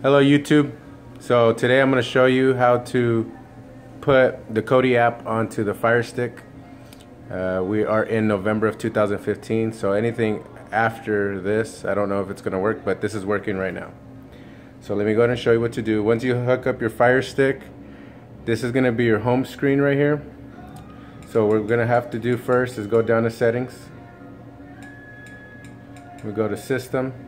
Hello YouTube. So today I'm going to show you how to put the Kodi app onto the Fire Stick. Uh, we are in November of 2015 so anything after this I don't know if it's going to work but this is working right now. So let me go ahead and show you what to do. Once you hook up your Fire Stick this is going to be your home screen right here. So what we're going to have to do first is go down to settings. We go to system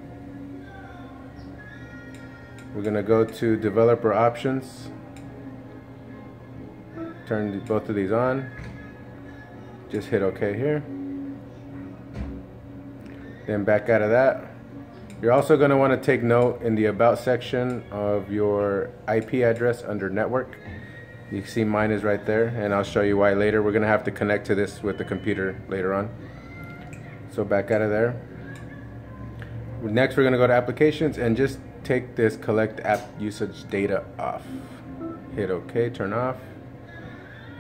we're going to go to developer options. Turn both of these on. Just hit OK here. Then back out of that. You're also going to want to take note in the about section of your IP address under network. You see mine is right there and I'll show you why later. We're going to have to connect to this with the computer later on. So back out of there. Next we're going to go to applications and just take this collect app usage data off. Hit OK, turn off.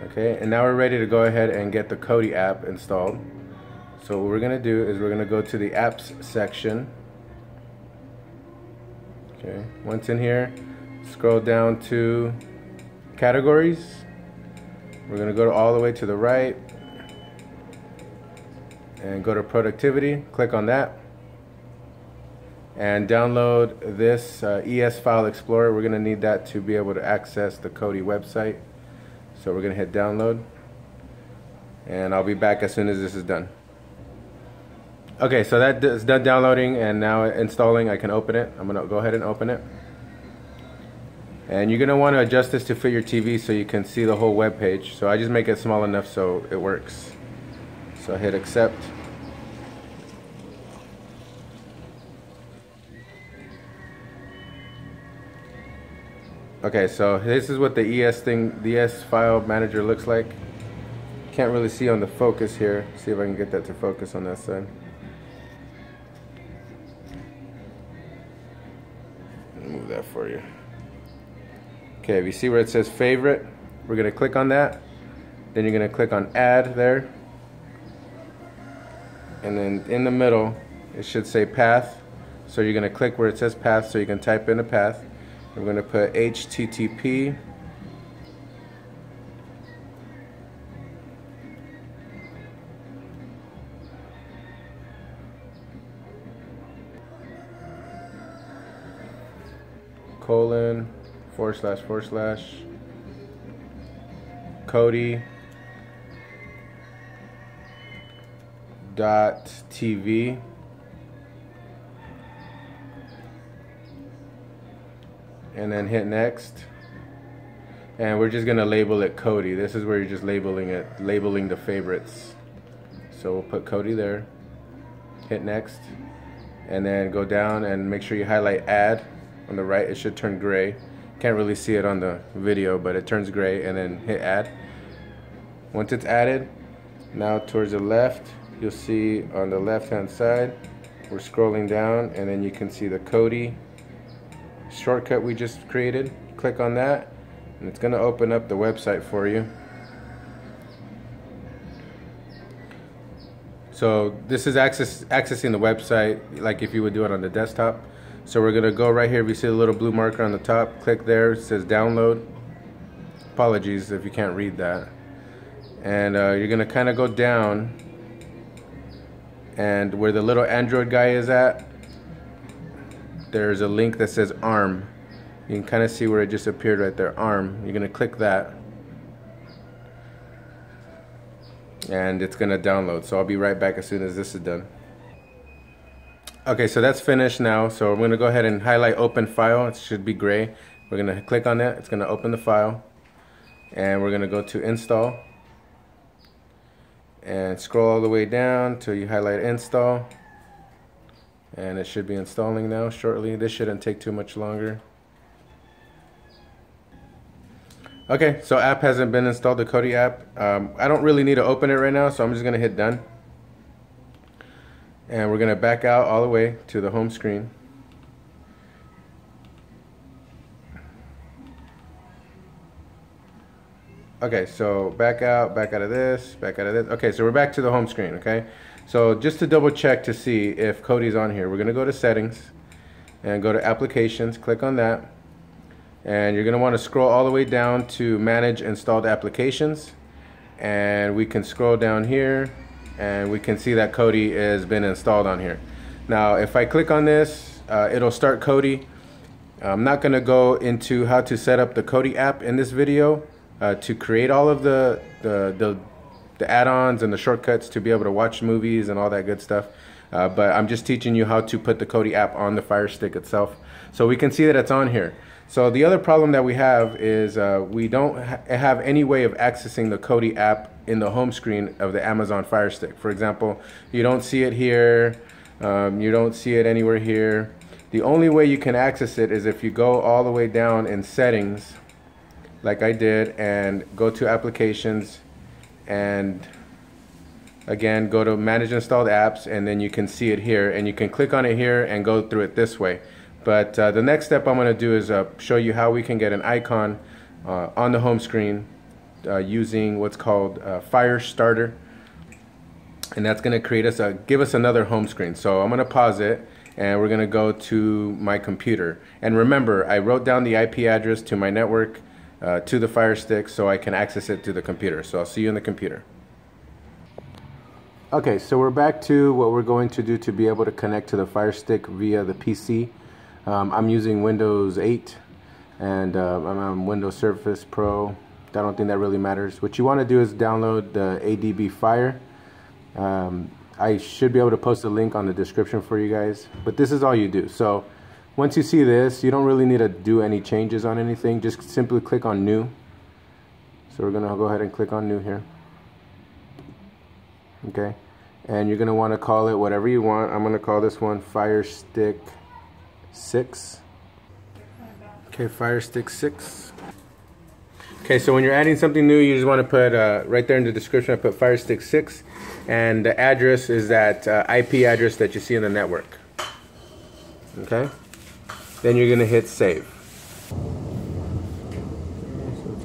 Okay, and now we're ready to go ahead and get the Kodi app installed. So what we're going to do is we're going to go to the apps section. Okay, once in here, scroll down to categories. We're going to go all the way to the right and go to productivity. Click on that and download this uh, ES File Explorer. We're going to need that to be able to access the Kodi website. So we're going to hit download and I'll be back as soon as this is done. Okay, so that is done downloading and now installing. I can open it. I'm going to go ahead and open it. And you're going to want to adjust this to fit your TV so you can see the whole web page. So I just make it small enough so it works. So I hit accept. Okay, so this is what the ES thing, the ES file manager looks like. Can't really see on the focus here. See if I can get that to focus on that side. Move that for you. Okay, if you see where it says favorite, we're gonna click on that. Then you're gonna click on add there. And then in the middle, it should say path. So you're gonna click where it says path so you can type in a path. I'm going to put HTTP colon forward slash forward slash. Kodi. Dot TV and then hit next. And we're just gonna label it Kodi. This is where you're just labeling it labeling the favorites. So we'll put Kodi there hit next and then go down and make sure you highlight add. On the right it should turn gray. Can't really see it on the video but it turns gray and then hit add. Once it's added now towards the left you'll see on the left hand side we're scrolling down and then you can see the Kodi shortcut we just created. Click on that and it's going to open up the website for you. So this is access, accessing the website like if you would do it on the desktop. So we're going to go right here. You see the little blue marker on the top, click there. It says download. Apologies if you can't read that. And uh, you're going to kind of go down and where the little Android guy is at, there's a link that says ARM. You can kind of see where it just appeared right there, ARM. You're going to click that. And it's going to download. So I'll be right back as soon as this is done. Okay, so that's finished now. So I'm going to go ahead and highlight open file. It should be gray. We're going to click on that. It's going to open the file. And we're going to go to install. And scroll all the way down till you highlight install and it should be installing now shortly. This shouldn't take too much longer. Okay so app hasn't been installed the Kodi app. Um, I don't really need to open it right now so I'm just gonna hit done. And we're gonna back out all the way to the home screen. Okay, so back out, back out of this, back out of this. Okay, so we're back to the home screen, okay? So just to double check to see if Kodi's on here, we're gonna go to settings and go to applications click on that. And you're want to scroll all the way down to manage installed applications. And we can scroll down here and we can see that Kodi has been installed on here. Now if I click on this uh, it'll start Kodi. I'm not to go into how to set up the Kodi app in this video uh, to create all of the, the, the, the add-ons and the shortcuts to be able to watch movies and all that good stuff. Uh, but I'm just teaching you how to put the Kodi app on the Fire Stick itself. So we can see that it's on here. So the other problem that we have is uh, we don't ha have any way of accessing the Kodi app in the home screen of the Amazon Fire Stick. For example, you don't see it here, um, you don't see it anywhere here. The only way you can access it is if you go all the way down in settings like I did and go to applications and again go to manage installed apps and then you can see it here and you can click on it here and go through it this way. But uh, the next step I'm going to do is uh, show you how we can get an icon uh, on the home screen uh, using what's called uh, Fire Starter. And that's going to create us a give us another home screen. So I'm going to pause it and we're going to go to my computer. And remember, I wrote down the IP address to my network uh, to the Fire Stick so I can access it to the computer. So I'll see you in the computer. Okay, so we're back to what we're going to do to be able to connect to the Fire Stick via the PC. Um, I'm using Windows 8 and uh, I'm on Windows Surface Pro. I don't think that really matters. What you want to do is download the ADB Fire. Um, I should be able to post a link on the description for you guys. But this is all you do. So once you see this, you don't really need to do any changes on anything. Just simply click on new. So we're going to go ahead and click on new here. Okay. And you're going to want to call it whatever you want. I'm going to call this one Fire Stick 6. Okay, Fire Stick 6. Okay, so when you're adding something new, you just want to put, uh, right there in the description, I put Fire Stick 6 and the address is that uh, IP address that you see in the network. Okay? Then you're going to hit save.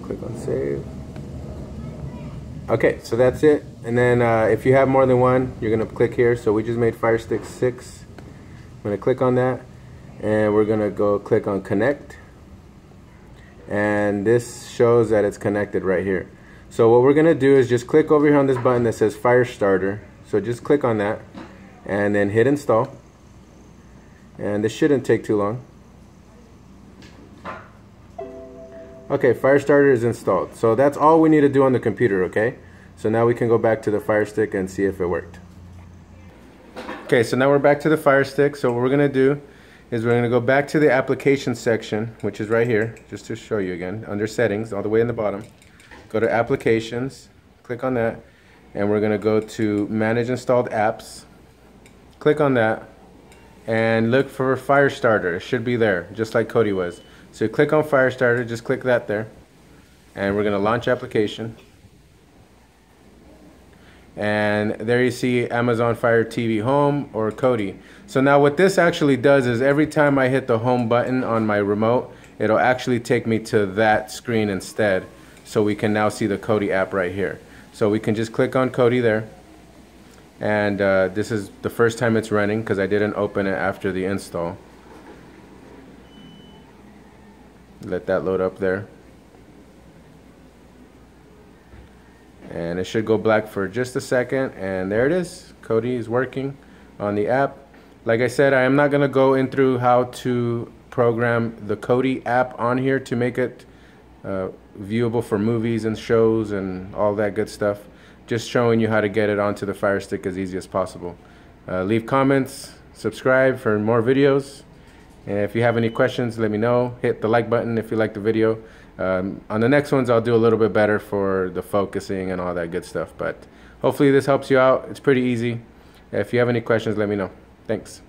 Click on save. Okay, so that's it. And then uh, if you have more than one, you're going to click here. So we just made Fire Stick 6. I'm to click on that. And we're going to go click on connect. And this shows that it's connected right here. So what we're going to do is just click over here on this button that says Fire Starter. So just click on that and then hit install. And this shouldn't take too long. Okay, Fire Starter is installed. So that's all we need to do on the computer, okay? So now we can go back to the Fire Stick and see if it worked. Okay, so now we're back to the Fire Stick. So what we're to do is we're to go back to the application section, which is right here, just to show you again, under settings, all the way in the bottom go to applications, click on that, and we're to go to manage installed apps. Click on that and look for Firestarter. It should be there, just like Kodi was. So click on Firestarter, just click that there. And we're going to launch application. And there you see Amazon Fire TV Home or Kodi. So now what this actually does is every time I hit the home button on my remote, it'll actually take me to that screen instead so we can now see the Kodi app right here. So we can just click on Kodi there. And uh, this is the first time it's running because I didn't open it after the install. Let that load up there. And it should go black for just a second. And there it is. Kodi is working on the app. Like I said, I am not going to go in through how to program the Kodi app on here to make it uh, viewable for movies and shows and all that good stuff. Just showing you how to get it onto the Fire Stick as easy as possible. Uh, leave comments, subscribe for more videos. And if you have any questions, let me know. Hit the like button if you like the video. Um, on the next ones, I'll do a little bit better for the focusing and all that good stuff. But hopefully this helps you out. It's pretty easy. If you have any questions, let me know. Thanks.